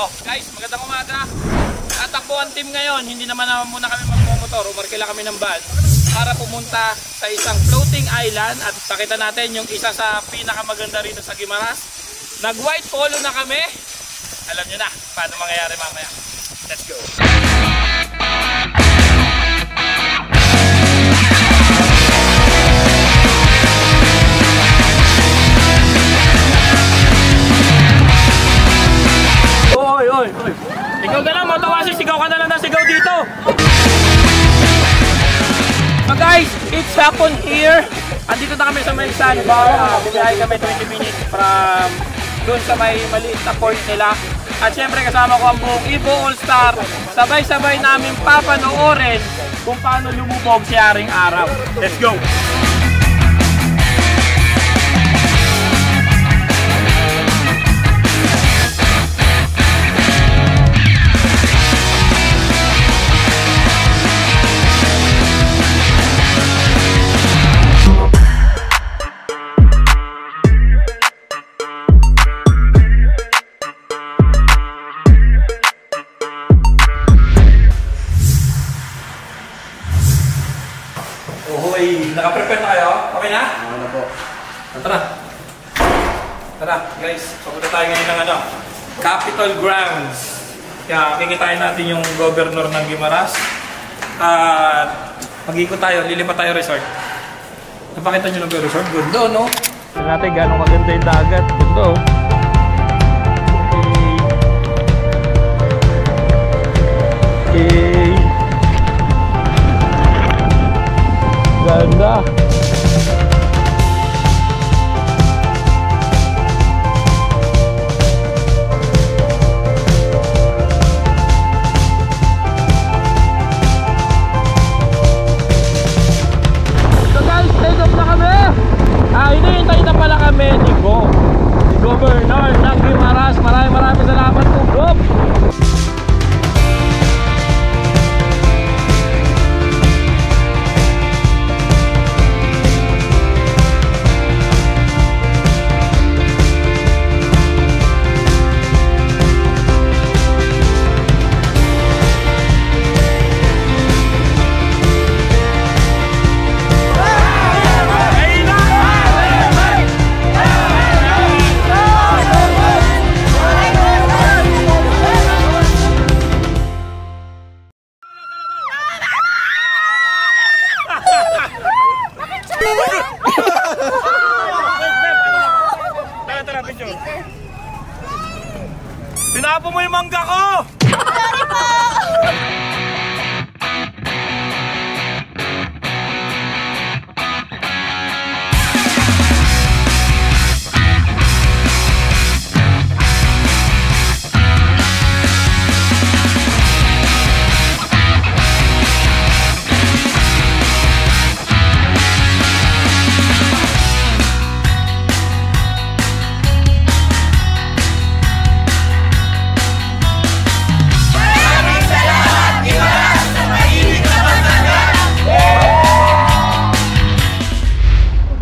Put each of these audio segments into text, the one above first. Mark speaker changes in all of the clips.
Speaker 1: Oh, guys, magandang umaga. Tatakbo team ngayon. Hindi naman naman muna kami magmumotor. Umarkila kami ng van para pumunta sa isang floating island at pakita natin yung isa sa pinakamaganda rito sa Gimaras. Nag white polo na kami. Alam nyo na paano mangyayari mamaya. Let's go. May sandbar. Uh, bumiyahe kami 20 minutes from doon sa may maliit na port nila. At syempre kasama ko ang buong Ibo All-Star. Sabay-sabay namin papanoorin kung paano lumubog si Aring Araw. Let's go! Papunta tayo ngayon ng ano, Capitol Grounds. Kaya kikitain natin yung governor ng Guimaras. At mag-ikot tayo, lilipat tayo resort. Napakita nyo ng resort? Gundo, no? Tignan natin gano'ng maganda yung dagat. Gundo. Okay. Okay. Ganda. Picture. Tinapo mo yung mangga ko!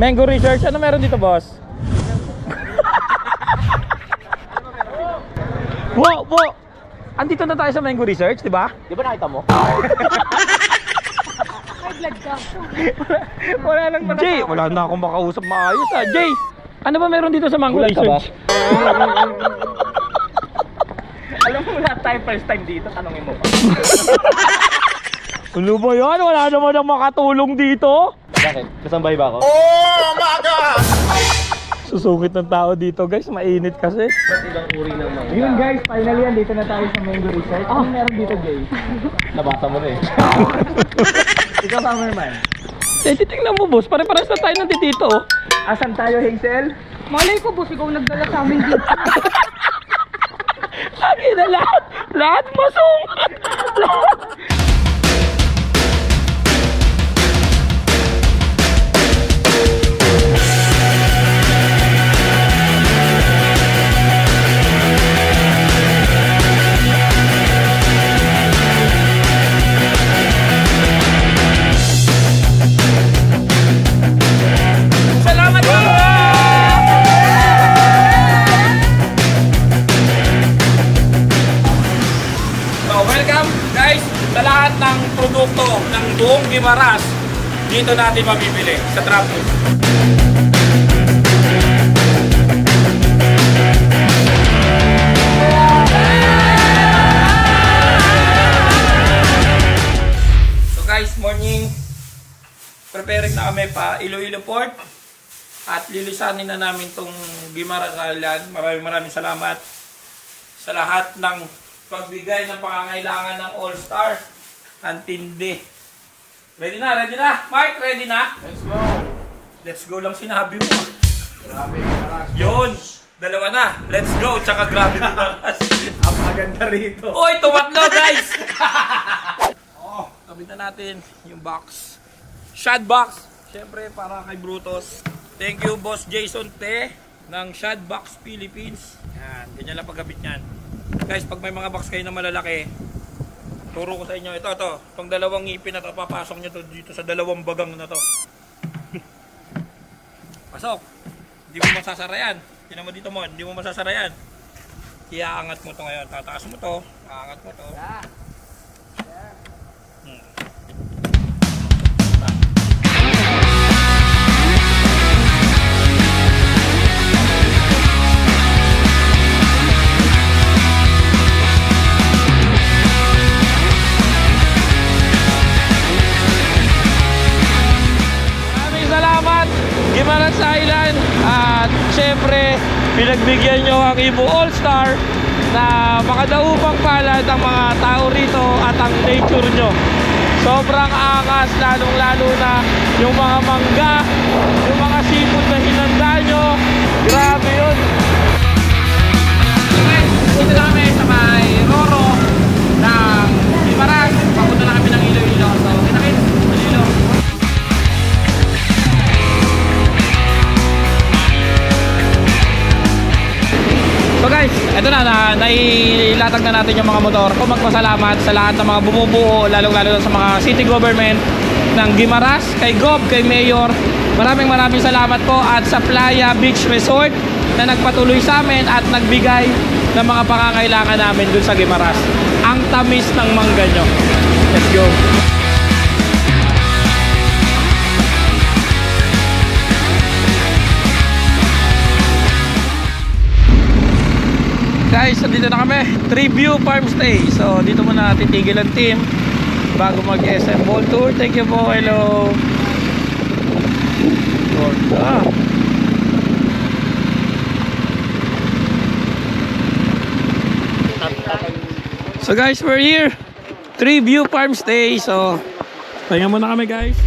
Speaker 1: Mango Research, ano meron dito, boss? wow, wow! Andito na tayo sa Mango Research, di ba?
Speaker 2: Di ba nakita mo?
Speaker 1: wala lang Jay, wala na akong makausap maayos ah. Jay, ano ba meron dito sa Mango
Speaker 2: Gulat?
Speaker 1: Research?
Speaker 2: Alam mo lahat tayo first time dito, tanongin mo pa.
Speaker 1: Ano ba yan? Wala naman ang makatulong dito.
Speaker 2: Bakit? Kasambay ba ako?
Speaker 1: Susungit ng tao dito guys, mainit kasi.
Speaker 2: Ba't ibang uri ng mga...
Speaker 1: Yun guys, finally yan, dito na tayo sa Mango Research. Ano meron dito, Jay?
Speaker 2: Nabasa mo na eh.
Speaker 1: Ikaw, cameraman. Eh, titignan mo, boss. Pare-pares na tayo nandito. oh. Asan tayo, Hazel?
Speaker 3: Malay ko, boss, ikaw nagdala sa amin dito.
Speaker 1: Lagi na lahat. Lahat masungat. Lahat. Dito natin mabibili sa Trapos. So guys, morning. Preparing na kami pa Iloilo Port. At lilisanin na namin tong Gimaras Island. Maraming maraming salamat sa lahat ng pagbigay ng pangangailangan ng All-Star. Ang tindi. Ready na, ready na. Mark, ready na?
Speaker 2: Let's go.
Speaker 1: Let's go lang sinabi mo.
Speaker 2: Grabe, Maras.
Speaker 1: Yun. Dalawa na. Let's go. Tsaka grabe Gimaras.
Speaker 2: Ang maganda rito.
Speaker 1: Uy, tumatlo guys! oh, tabi na natin yung box. Shad box. Siyempre, para kay Brutus. Thank you, Boss Jason Te ng Shad Box Philippines. Yan, ganyan lang pagkabit niyan. Guys, pag may mga box kayo na malalaki, turo ko sa inyo. Ito, ito. Itong dalawang ngipin na to, papasok nyo to dito sa dalawang bagang na to. Pasok. Hindi mo masasara yan. Tinan mo dito mo, hindi mo masasara yan. Iaangat mo to ngayon. Tataas mo to. Aangat mo to. Hmm. Gimaras Island. At syempre, pinagbigyan nyo ang Ibo All-Star na makadaupang palad ang mga tao rito at ang nature nyo. Sobrang angas, lalong-lalo na yung mga mangga, yung mga seafood na hinanda nyo. Grabe yun. Eto na, na nailatag na natin yung mga motor. Kung magpasalamat sa lahat ng mga bumubuo, lalong-lalo na sa mga city government ng Gimaras, kay Gob, kay Mayor. Maraming maraming salamat po at sa Playa Beach Resort na nagpatuloy sa amin at nagbigay ng mga pangangailangan namin dun sa Gimaras. Ang tamis ng mangga nyo. Let's go. Guys, dito na kami. Triview Farm Stay. So, dito muna titigil ang team bago mag-SM Ball Tour. Thank you po. Hello. Ah. So guys, we're here. Triview Farm Stay. So, pahinga muna kami guys.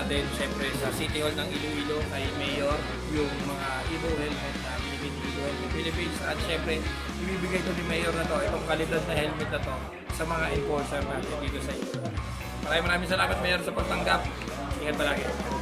Speaker 1: Natin, syempre sa City Hall ng Iloilo kay Mayor, yung mga Ibo helmet na binibigay ni Ibo Helmet Philippines. At syempre, ibibigay ko ni Mayor na to, itong kalidad na helmet na to sa mga enforcer natin dito sa Iloilo. Maraming maraming salamat Mayor sa pagtanggap. Ingat palagi.